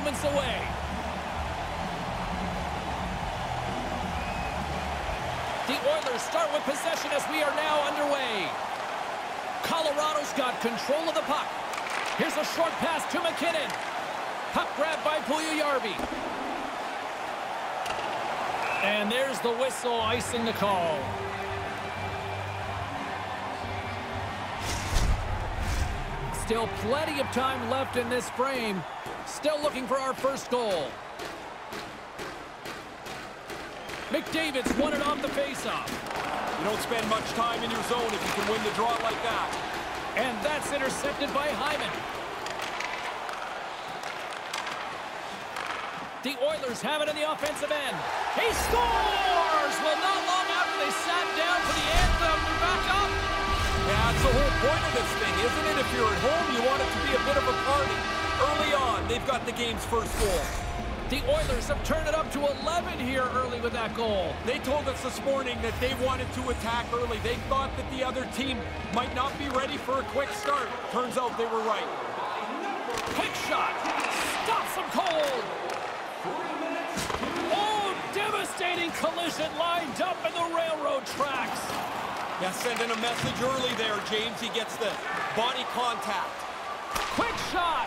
moments away. The Oilers start with possession as we are now underway. Colorado's got control of the puck. Here's a short pass to MacKinnon. Puck grabbed by Puljujarvi. And there's the whistle icing the call. Still plenty of time left in this frame. Still looking for our first goal. McDavid's won it off the faceoff. You don't spend much time in your zone if you can win the draw like that. And that's intercepted by Hyman. The Oilers have it in the offensive end. He scores! Well, not long after they sat down for the anthem, they're back up. That's the whole point of this thing, isn't it? If you're at home, you want it to be a bit of a party. Early on, they've got the game's first goal. The Oilers have turned it up to 11 here early with that goal. They told us this morning that they wanted to attack early. They thought that the other team might not be ready for a quick start. Turns out they were right. Quick shot. Stops them cold. Oh, devastating collision lined up in the railroad tracks. Yeah, sending a message early there, James. He gets the body contact. Quick shot.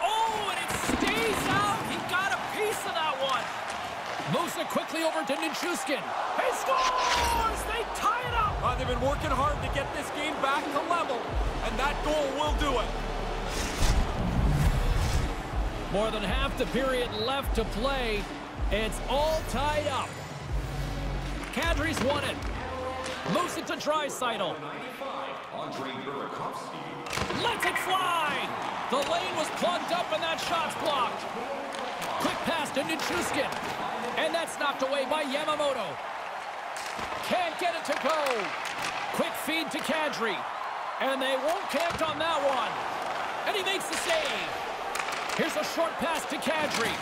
Oh, and it stays out. He got a piece of that one. Moves it quickly over to Nichushkin. He scores! They tie it up. Uh, they've been working hard to get this game back to level, and that goal will do it. More than half the period left to play. It's all tied up. Kadri's won it. Moves it to Draisaitl. Let's it fly! The lane was plugged up and that shot's blocked. Quick pass to Nichushkin. And that's knocked away by Yamamoto. Can't get it to go. Quick feed to Kadri. And they won't connect on that one. And he makes the save. Here's a short pass to Kadri.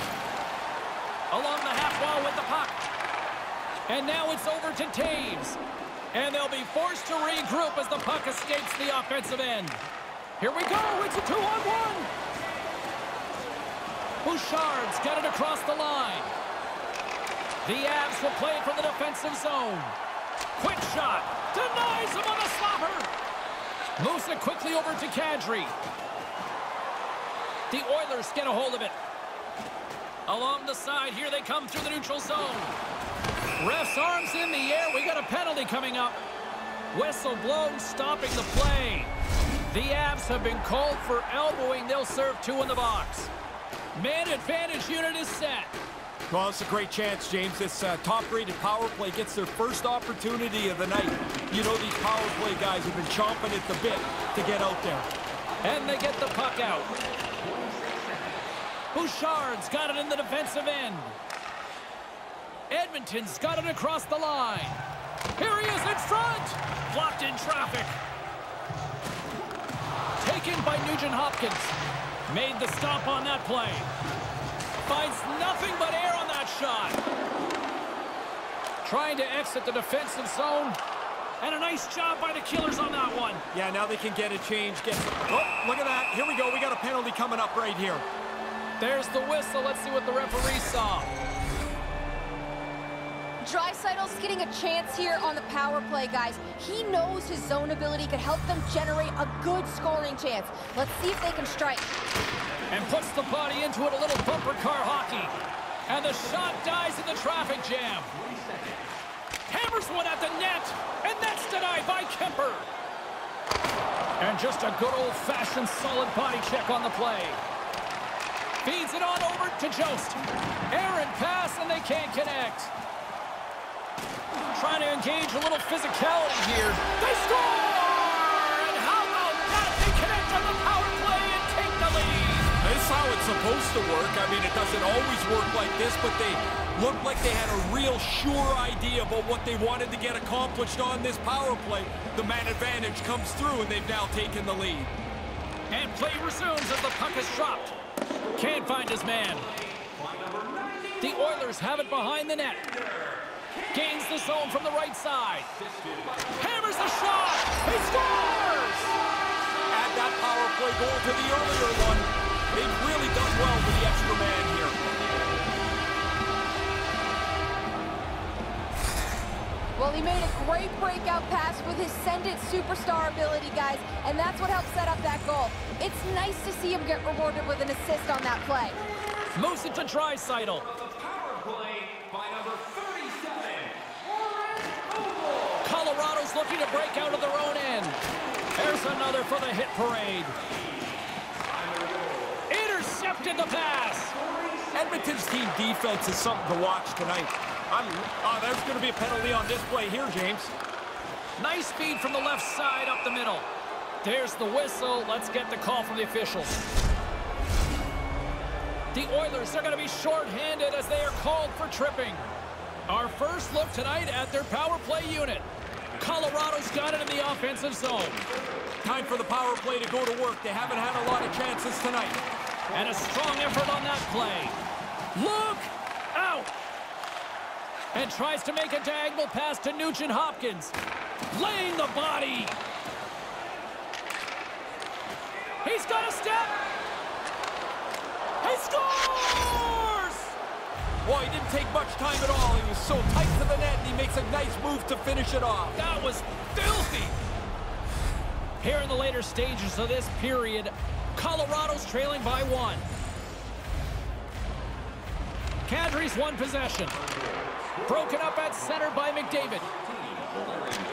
Along the half wall with the puck. And now it's over to Toews. And they'll be forced to regroup as the puck escapes the offensive end. Here we go. It's a two-on-one. Bouchard's got it across the line. The Avs will play from the defensive zone. Quick shot. Denies him on the slapper. Moves it quickly over to Kadri. The Oilers get a hold of it. Along the side, here they come through the neutral zone. Ref's arms in the air. We got a penalty coming up. Whistle blown, stopping the play. The Avs have been called for elbowing. They'll serve two in the box. Man advantage unit is set. Well, it's a great chance, James. This uh, top-rated power play gets their first opportunity of the night. You know these power play guys have been chomping at the bit to get out there. And they get the puck out. Bouchard's got it in the defensive end. Edmonton's got it across the line. Here he is in front. Blocked in traffic. Taken by Nugent Hopkins. Made the stop on that play. Finds nothing but air on that shot. Trying to exit the defensive zone. And a nice job by the Killers on that one. Yeah, now they can get a change. Get Oh, look at that. Here we go. We got a penalty coming up right here. There's the whistle. Let's see what the referee saw. Draisaitl's getting a chance here on the power play, guys. He knows his zone ability could help them generate a good scoring chance. Let's see if they can strike. And puts the body into it, a little bumper car hockey. And the shot dies in the traffic jam. Hammers one at the net, and that's denied by Kuemper. And just a good old-fashioned solid body check on the play. Feeds it on over to Jost. Aaron pass, and they can't connect. Trying to engage a little physicality here. They score! And how about that? They connect on the power play and take the lead. This is how it's supposed to work. I mean, it doesn't always work like this, but they looked like they had a real sure idea about what they wanted to get accomplished on this power play. The man advantage comes through, and they've now taken the lead. And play resumes as the puck is dropped. Can't find his man. The Oilers have it behind the net. Gains the zone from the right side. Hammers the shot. He scores! Add that power play goal to the earlier one. They've really done well with the extra man here. Well, he made a great breakout pass with his send-it superstar ability, guys, and that's what helped set up that goal. It's nice to see him get rewarded with an assist on that play. Moves it to Draisaitl. Looking to break out of their own end. There's another for the hit parade. Intercepted the pass. Edmonton's team defense is something to watch tonight. I'm, oh, there's going to be a penalty on this play here, James. Nice speed from the left side up the middle. There's the whistle. Let's get the call from the officials. The Oilers are going to be short-handed as they are called for tripping. Our first look tonight at their power play unit. Colorado's got it in the offensive zone. Time for the power play to go to work. They haven't had a lot of chances tonight. And a strong effort on that play. Look out! And tries to make a diagonal pass to Nugent Hopkins. Laying the body. He's got a step. He scores! Boy, he didn't take much time at all. He was so tight to the net, and he makes a nice move to finish it off. That was filthy. Here in the later stages of this period, Colorado's trailing by one. Kadri's one possession. Broken up at center by McDavid.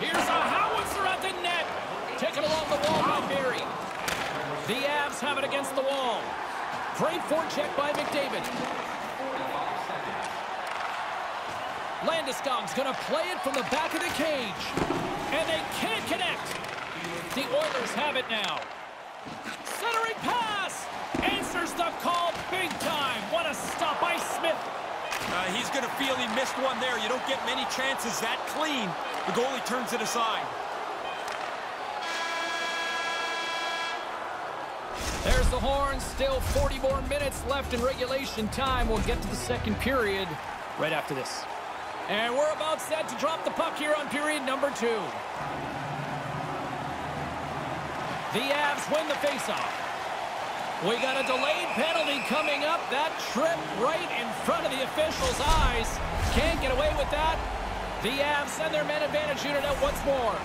Here's a howitzer at the net. Taken along the wall by Barrie. The Avs have it against the wall. Great forecheck by McDavid. Landeskog's going to play it from the back of the cage. And they can't connect. The Oilers have it now. Centering pass. Answers the call big time. What a stop by Smith. Uh, he's going to feel he missed one there. You don't get many chances that clean. The goalie turns it aside. There's the horn. Still 40 more minutes left in regulation time. We'll get to the second period right after this. And we're about set to drop the puck here on period number two. The Avs win the faceoff. We got a delayed penalty coming up. That trip right in front of the official's eyes. Can't get away with that. The Avs send their men advantage unit out once more.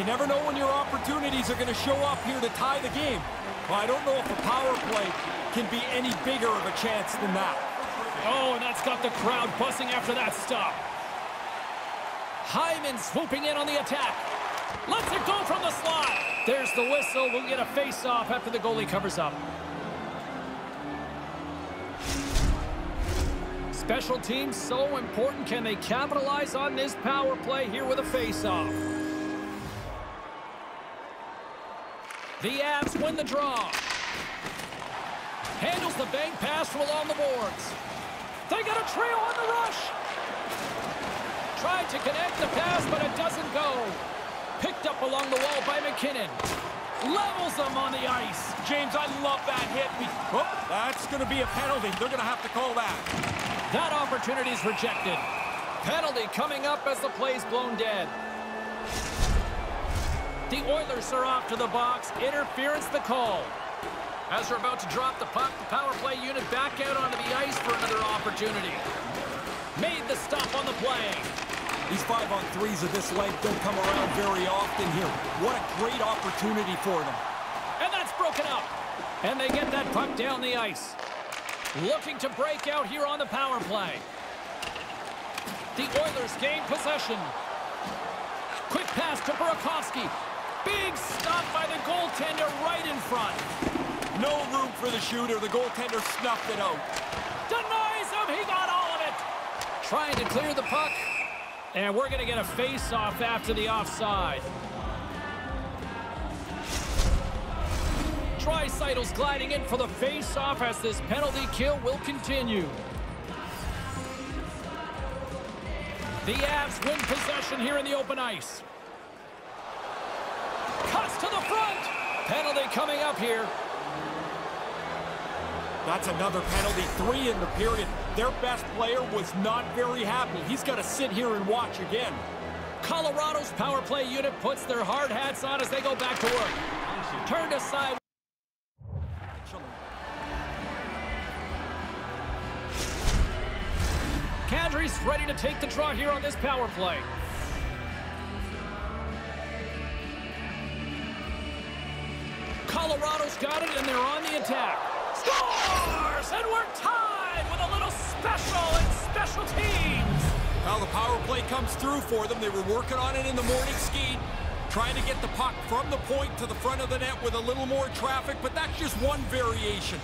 You never know when your opportunities are going to show up here to tie the game. Well, I don't know if a power play can be any bigger of a chance than that. Oh, and that's got the crowd buzzing after that stop. Hyman swooping in on the attack. Lets it go from the slot. There's the whistle. We'll get a face-off after the goalie covers up. Special teams so important. Can they capitalize on this power play here with a face-off? The Avs win the draw. Handles the bank pass from along the boards. They got a trail on the rush. Tried to connect the pass, but it doesn't go. Picked up along the wall by MacKinnon. Levels them on the ice. James, I love that hit. Oh, that's going to be a penalty. They're going to have to call that. That opportunity is rejected. Penalty coming up as the play's blown dead. The Oilers are off to the box. Interference the call. As they're about to drop the puck, the power play unit back out onto the ice for another opportunity. Made the stop on the play. These five-on-threes of this length don't come around very often here. What a great opportunity for them. And that's broken up. And they get that puck down the ice. Looking to break out here on the power play. The Oilers gain possession. Quick pass to Burakovsky. Big stop by the goaltender right in front. No room for the shooter. The goaltender snuffed it out. Denies him. He got all of it. Trying to clear the puck. And we're going to get a face-off after the offside. Draisaitl's gliding in for the face-off as this penalty kill will continue. The Avs win possession here in the open ice. Cuts to the front. Penalty coming up here. That's another penalty, three in the period. Their best player was not very happy. He's got to sit here and watch again. Colorado's power play unit puts their hard hats on as they go back to work. Turned aside. Kadri's ready to take the draw here on this power play. Colorado's got it Now the power play comes through for them. They were working on it in the morning ski, trying to get the puck from the point to the front of the net with a little more traffic, but that's just one variation.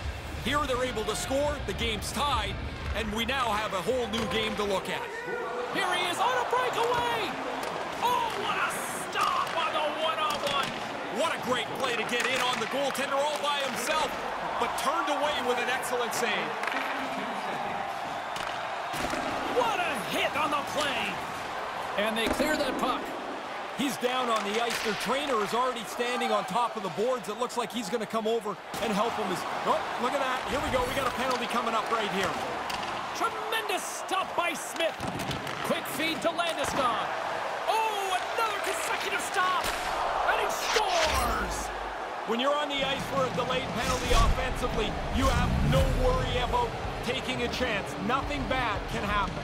Here they're able to score, the game's tied, and we now have a whole new game to look at. Here he is on a breakaway. Oh, what a stop on the one-on-one. What a great play to get in on the goaltender all by himself, but turned away with an excellent save. Hit on the play. And they clear that puck. He's down on the ice. Their trainer is already standing on top of the boards. It looks like he's going to come over and help him. Oh, look at that. Here we go. We got a penalty coming up right here. Tremendous stop by Smith. Quick feed to Landeskog. Oh, another consecutive stop. And he scores. When you're on the ice for a delayed penalty offensively, you have no worry about taking a chance. Nothing bad can happen.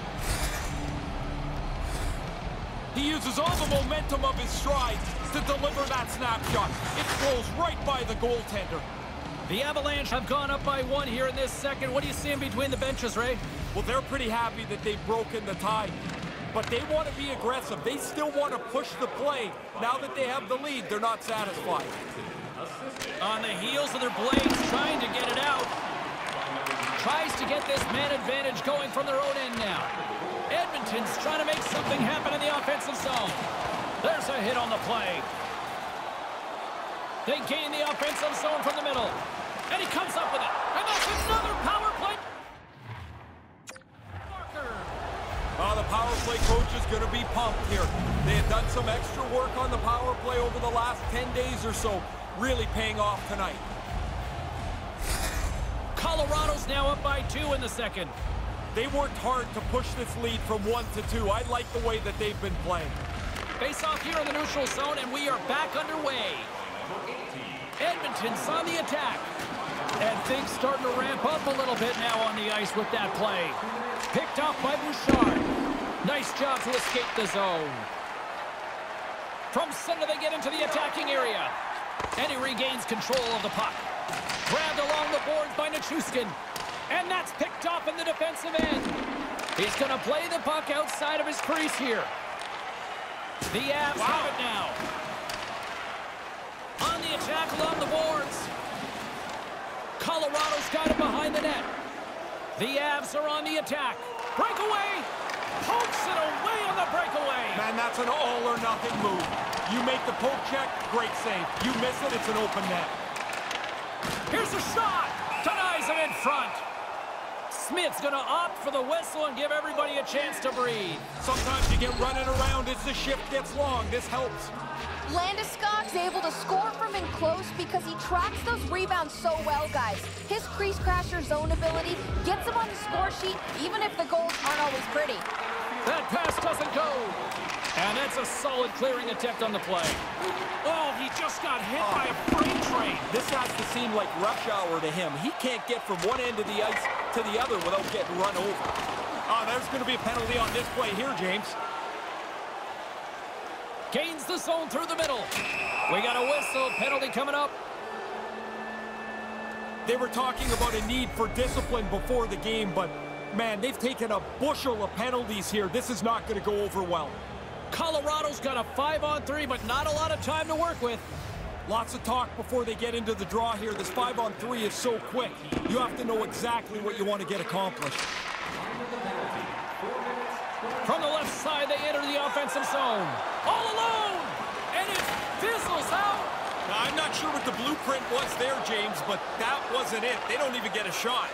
He uses all the momentum of his stride to deliver that snapshot. It rolls right by the goaltender. The Avalanche have gone up by one here in this second. What do you see in between the benches, Ray? Well, they're pretty happy that they've broken the tie. But they want to be aggressive. They still want to push the play. Now that they have the lead, they're not satisfied. On the heels of their blades, trying to get it out. Tries to get this man advantage going from their own end now. Edmonton's trying to make something happen in the offensive zone. There's a hit on the play. They gain the offensive zone from the middle. And he comes up with it. And that's another power play. Uh, the power play coach is going to be pumped here. They have done some extra work on the power play over the last 10 days or so, really paying off tonight. Colorado's now up by two in the second. They worked hard to push this lead from one to two. I like the way that they've been playing. Face off here in the neutral zone, and we are back underway. Edmonton's on the attack. And things starting to ramp up a little bit now on the ice with that play. Picked off by Bouchard. Nice job to escape the zone. From center, they get into the attacking area. And he regains control of the puck. Grabbed along the boards by Nichushkin. And that's picked off in the defensive end. He's going to play the puck outside of his crease here. The Avs wow. have it now. On the attack along the boards. Colorado's got it behind the net. The Avs are on the attack. Breakaway. Pokes it away on the breakaway. Man, that's an all-or-nothing move. You make the poke check, great save. You miss it, it's an open net. Here's a shot. Denies him in front. Smith's going to opt for the whistle and give everybody a chance to breathe. Sometimes you get running around as the shift gets long. This helps. Landis Landeskog's able to score from in close because he tracks those rebounds so well, guys. His crease crasher zone ability gets him on the score sheet, even if the goals aren't always pretty. That pass doesn't go. And that's a solid clearing attempt on the play. Oh, he just got hit oh. by a freight train. This has to seem like rush hour to him. He can't get from one end of the ice to the other without getting run over. Oh, there's going to be a penalty on this play here, James. Gains the zone through the middle. We got a whistle. Penalty coming up. They were talking about a need for discipline before the game, but, man, they've taken a bushel of penalties here. This is not going to go over well. Colorado's got a five-on-three, but not a lot of time to work with. Lots of talk before they get into the draw here. This five-on-three is so quick. You have to know exactly what you want to get accomplished. From the left side, they enter the offensive zone. All alone! And it fizzles out! Now, I'm not sure what the blueprint was there, James, but that wasn't it. They don't even get a shot.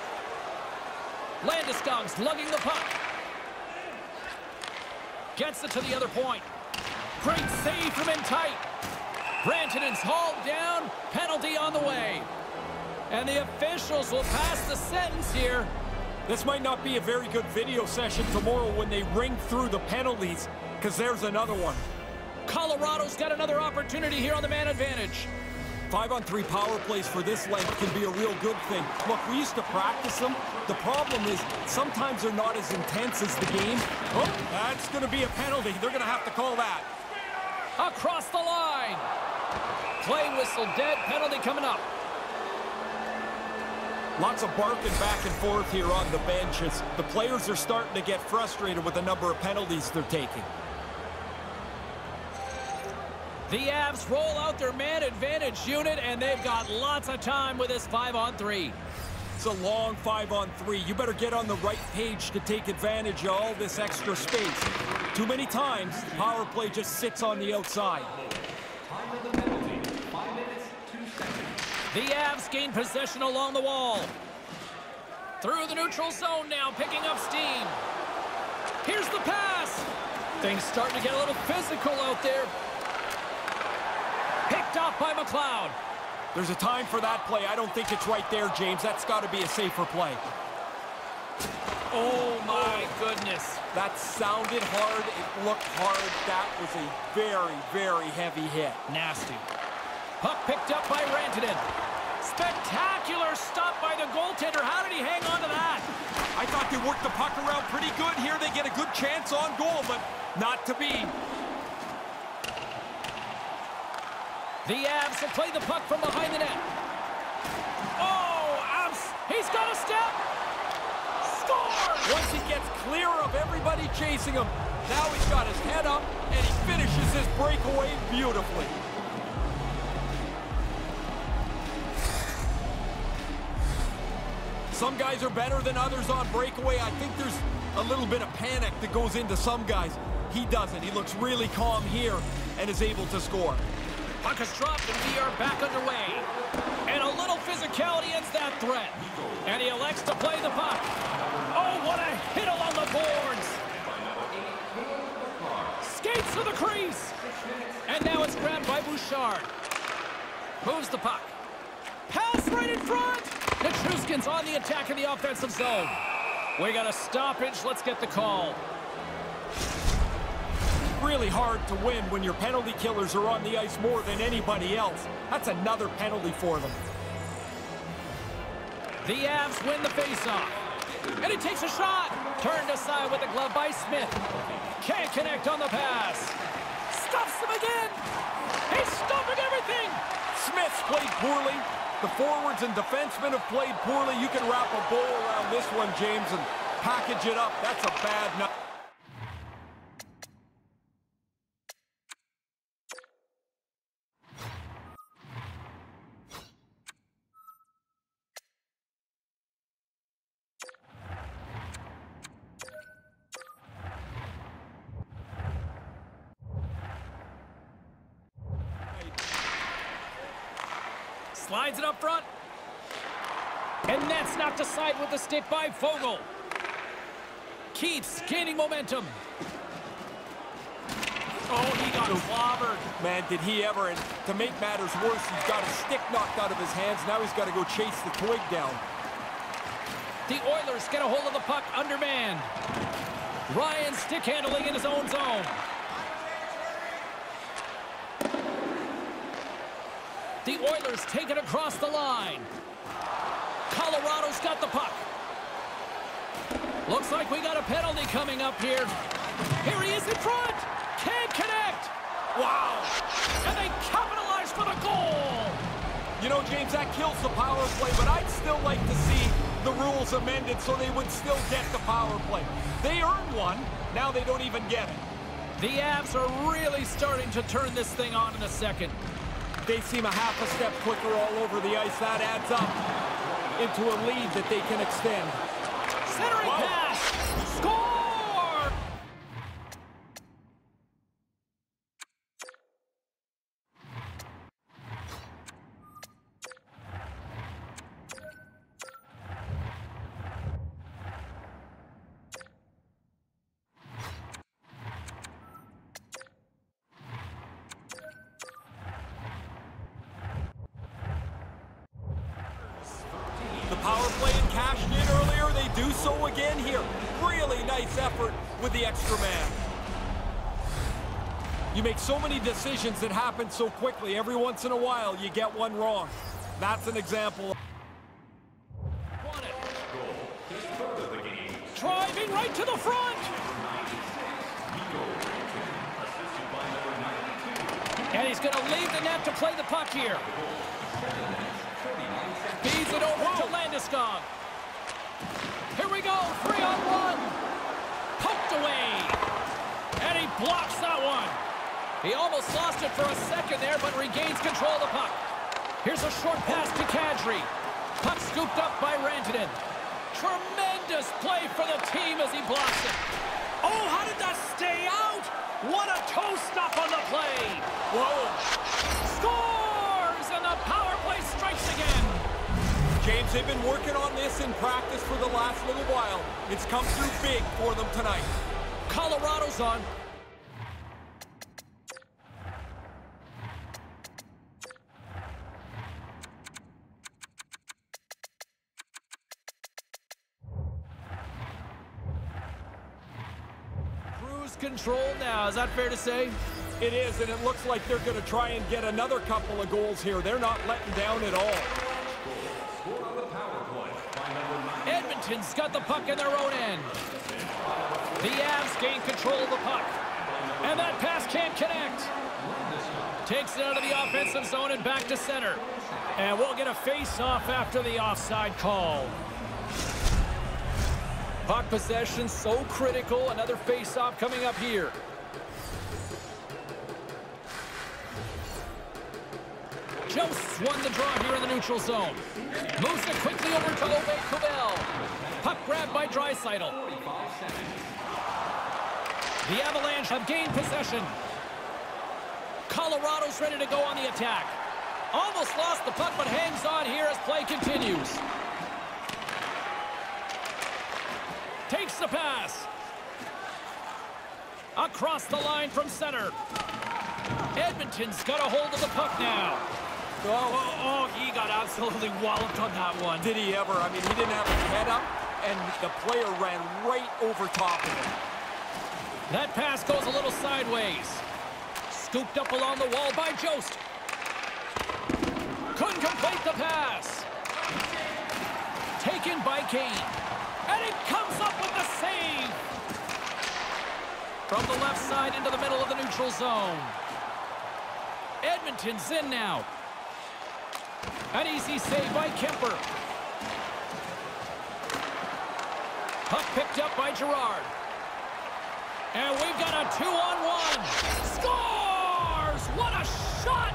Landeskog's lugging the puck. Gets it to the other point. Great save from in tight. Rantanen's hauled down. Penalty on the way. And the officials will pass the sentence here. This might not be a very good video session tomorrow when they ring through the penalties, because there's another one. Colorado's got another opportunity here on the man advantage. Five on three power plays for this length can be a real good thing. Look, we used to practice them, The problem is sometimes they're not as intense as the game. Oh, that's going to be a penalty. They're going to have to call that. Across the line. Play whistle dead. Penalty coming up. Lots of barking back and forth here on the benches. The players are starting to get frustrated with the number of penalties they're taking. The Avs roll out their man advantage unit, and they've got lots of time with this five-on-three. It's a long five-on-three. You better get on the right page to take advantage of all this extra space. Too many times, the power play just sits on the outside. The Avs gain possession along the wall. Through the neutral zone now, picking up steam. Here's the pass. Things starting to get a little physical out there. Picked off by McLeod. There's a time for that play. I don't think it's right there, James. That's got to be a safer play. Oh, my oh. goodness. That sounded hard. It looked hard. That was a very, very heavy hit. Nasty. Puck picked up by Rantanen. Spectacular stop by the goaltender. How did he hang on to that? I thought they worked the puck around pretty good here. They get a good chance on goal, but not to be. The Avs will play the puck from behind the net. Oh, Avs! He's got a step! Score! Once he gets clear of everybody chasing him, now he's got his head up, and he finishes his breakaway beautifully. Some guys are better than others on breakaway. I think there's a little bit of panic that goes into some guys. He doesn't. He looks really calm here and is able to score. Puck is dropped and we are back underway. And a little physicality ends that threat. And he elects to play the puck. Oh, what a hit along the boards. Skates to the crease. And now it's grabbed by Bouchard. Moves the puck. Pass right in front. Nichushkin's on the attack in the offensive zone. We got a stoppage. Let's get the call. Really hard to win when your penalty killers are on the ice more than anybody else. That's another penalty for them. The Avs win the faceoff. And he takes a shot. Turned aside with a glove by Smith. Can't connect on the pass. Stuffs him again. He's stuffing everything. Smith's played poorly. The forwards and defensemen have played poorly. You can wrap a bow around this one, James, and package it up. That's a bad night. Slides it up front. And that's with the stick by Foegele. Keeps gaining momentum. Oh, he got clobbered. Man, did he ever. And to make matters worse, he's got a stick knocked out of his hands. Now he's got to go chase the twig down. The Oilers get a hold of the puck undermanned. Ryan stick handling in his own zone. The Oilers take it across the line. Colorado's got the puck. Looks like we got a penalty coming up here. Here he is in front. Can't connect. Wow. And they capitalize for the goal. You know, James, that kills the power play, but I'd still like to see the rules amended so they would still get the power play. They earned one. Now they don't even get it. The Avs are really starting to turn this thing on in a second. They seem a half a step quicker all over the ice. That adds up into a lead that they can extend. Centering pass. Power play and cashed in earlier. They do so again here. Really nice effort with the extra man. You make so many decisions that happen so quickly. Every once in a while, you get one wrong. That's an example. It. right to the front. And he's going to leave the net to play the puck here. Feeds it over to Landeskog. Here we go, three on one. Poked away. And he blocks that one. He almost lost it for a second there, but regains control of the puck. Here's a short pass to Kadri. Puck scooped up by Rantanen. Tremendous play for the team as he blocks it. Oh, how did that stay out? What a toe stop on the play. Whoa. James, they've been working on this in practice for the last little while. It's come through big for them tonight. Colorado's on. Cruise control now. Is that fair to say? It is, and it looks like they're going to try and get another couple of goals here. They're not letting down at all. Edmonton's got the puck in their own end. The Avs gain control of the puck. And that pass can't connect. Takes it out of the offensive zone and back to center. And we'll get a face-off after the offside call. Puck possession so critical. Another face-off coming up here. Jost won the draw here in the neutral zone. Moves it quickly over to Ove Kubel. Puck grabbed by Draisaitl. The Avalanche have gained possession. Colorado's ready to go on the attack. Almost lost the puck, but hangs on here as play continues. Takes the pass. Across the line from center. Edmonton's got a hold of the puck now. Oh, oh, oh, he got absolutely walloped on that one. Did he ever? I mean, he didn't have his head up, and the player ran right over top of him. That pass goes a little sideways. Scooped up along the wall by Jost. Couldn't complete the pass. Taken by Kane. And it comes up with the save. From the left side into the middle of the neutral zone. Edmonton's in now. An easy save by Kuemper. Puck picked up by Girard. And we've got a two-on-one. Scores! What a shot!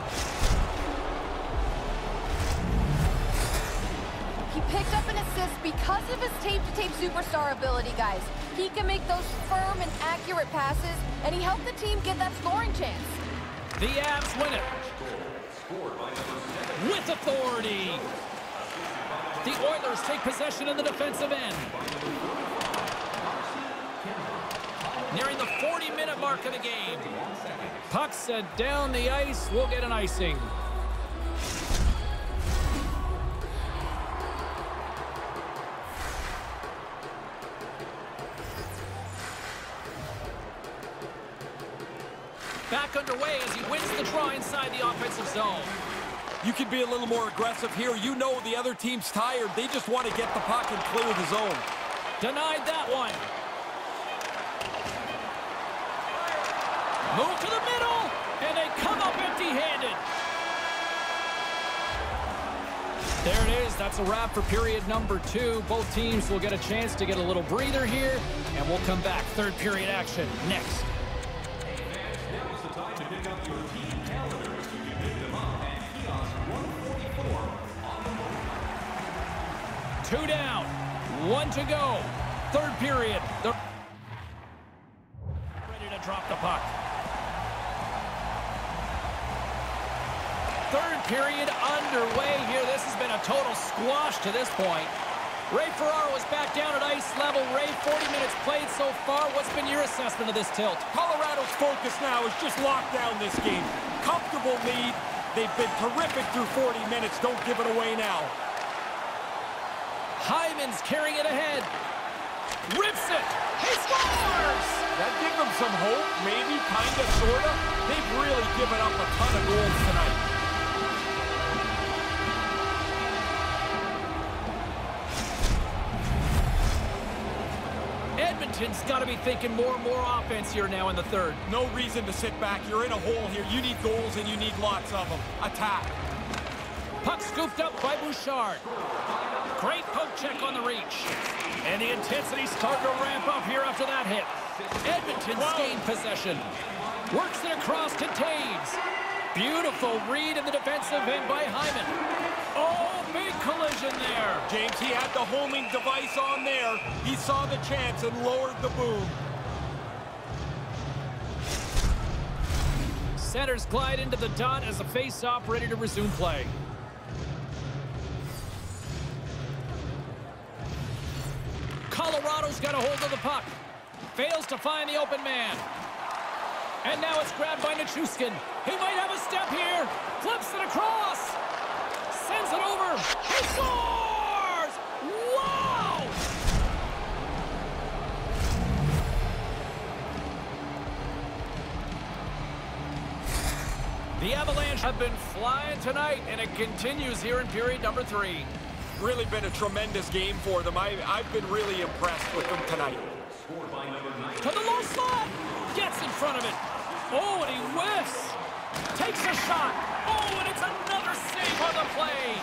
He picked up an assist because of his tape-to-tape superstar ability, guys. He can make those firm and accurate passes, and he helped the team get that scoring chance. The Avs win it. With authority. The Oilers take possession in the defensive end. Nearing the 40-minute mark of the game. Puck set down the ice. We'll get an icing. Back underway as he wins the draw inside the offensive zone. You can be a little more aggressive here. You know the other team's tired. They just want to get the puck and clear the zone. Denied that one. Move to the middle, and they come up empty-handed. There it is. That's a wrap for period number two. Both teams will get a chance to get a little breather here, and we'll come back. Third period action next. Two down, one to go. Third period. Period underway here. This has been a total squash to this point. Ray Ferraro is back down at ice level. Ray, 40 minutes played so far. What's been your assessment of this tilt? Colorado's focus now is just lock down this game. Comfortable lead. They've been terrific through 40 minutes. Don't give it away now. Hyman's carrying it ahead. Rips it. He scores! That give them some hope, maybe, kind of, sort of. They've really given up a ton of goals tonight. Edmonton's got to be thinking more and more offense here now in the third. No reason to sit back. You're in a hole here. You need goals, and you need lots of them. Attack. Puck scooped up by Bouchard. Great poke check on the reach. And the intensity starting to ramp up here after that hit. Edmonton's gained possession. Works it across to Toews. Beautiful read in the defensive end by Hyman. Oh, big collision there. James, he had the homing device on there. He saw the chance and lowered the boom. Centers glide into the dot as a face-off ready to resume play. Colorado's got a hold of the puck. Fails to find the open man. And now it's grabbed by Nichushkin. He might have a step here. Flips it across. Sends it over. He scores! Wow! The Avalanche have been flying tonight, and it continues here in period number three. Really been a tremendous game for them. I, I've been really impressed with them tonight. To the low slot. Gets in front of it. Oh, and he whiffs. Takes a shot. Oh, and it's another save on the play.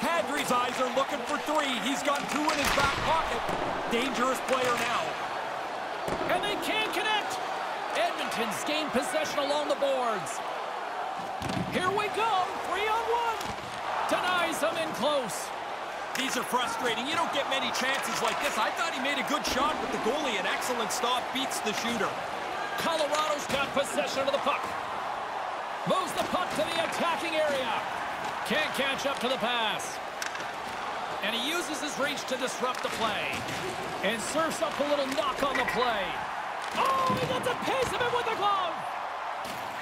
Kadri's eyes are looking for three. He's got two in his back pocket. Dangerous player now. And they can't connect. Edmonton's gained possession along the boards. Here we go. Three on one. Denies them in close. These are frustrating. You don't get many chances like this. I thought he made a good shot but the goalie. An excellent stop beats the shooter. Colorado's got possession of the puck. Moves the puck to the attacking area. Can't catch up to the pass. And he uses his reach to disrupt the play. And serves up a little knock on the play. Oh, he gets a piece of it with the glove.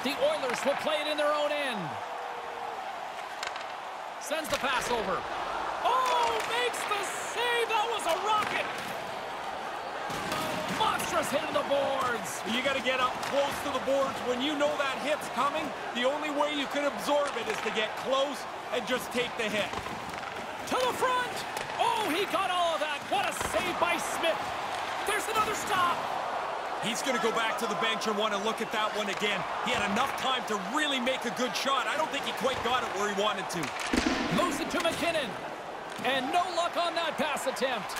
The Oilers will play it in their own end. Sends the pass over. Oh, makes the save. That was a rocket. Monstrous hit of the boards. You got to get up close to the boards. When you know that hit's coming, the only way you can absorb it is to get close and just take the hit. To the front. Oh, he got all of that. What a save by Smith. There's another stop. He's going to go back to the bench and want to look at that one again. He had enough time to really make a good shot. I don't think he quite got it where he wanted to. Moves it to MacKinnon. And no luck on that pass attempt.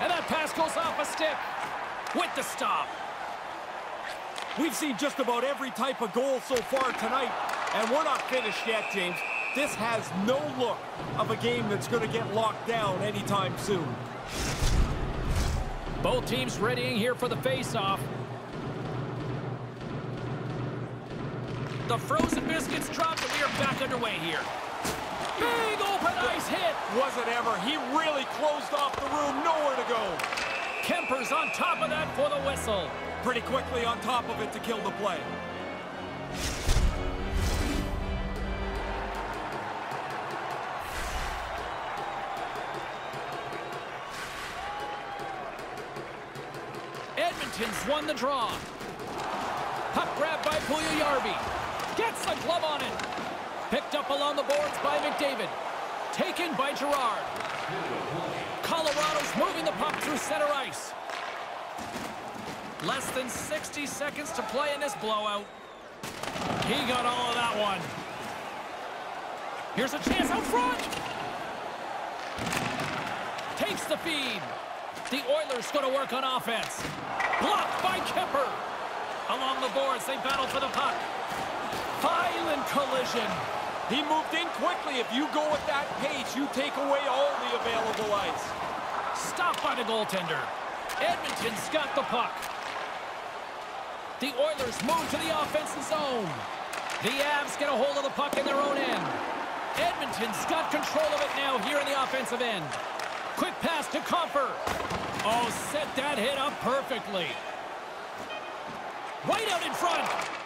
And that pass goes off a stick with the stop. We've seen just about every type of goal so far tonight, and we're not finished yet, James. This has no look of a game that's going to get locked down anytime soon. Both teams readying here for the face-off. The frozen biscuits dropped, and we are back underway here. Big open ice hit. Was it ever? He really closed off the room. Nowhere to go. Kuemper's on top of that for the whistle. Pretty quickly on top of it to kill the play. Edmonton's won the draw. Puck grabbed by Puljujarvi. Gets the glove on it. Picked up along the boards by McDavid. Taken by Girard. Colorado's moving the puck through center ice. Less than 60 seconds to play in this blowout. He got all of that one. Here's a chance out front. Takes the feed. The Oilers go to work on offense. Blocked by Kuemper. Along the boards, they battle for the puck. Violent collision. He moved in quickly. If you go at that pace, you take away all the available ice. Stopped by the goaltender. Edmonton's got the puck. The Oilers move to the offensive zone. The Avs get a hold of the puck in their own end. Edmonton's got control of it now here in the offensive end. Quick pass to Compher. Oh, set that hit up perfectly. Right out in front.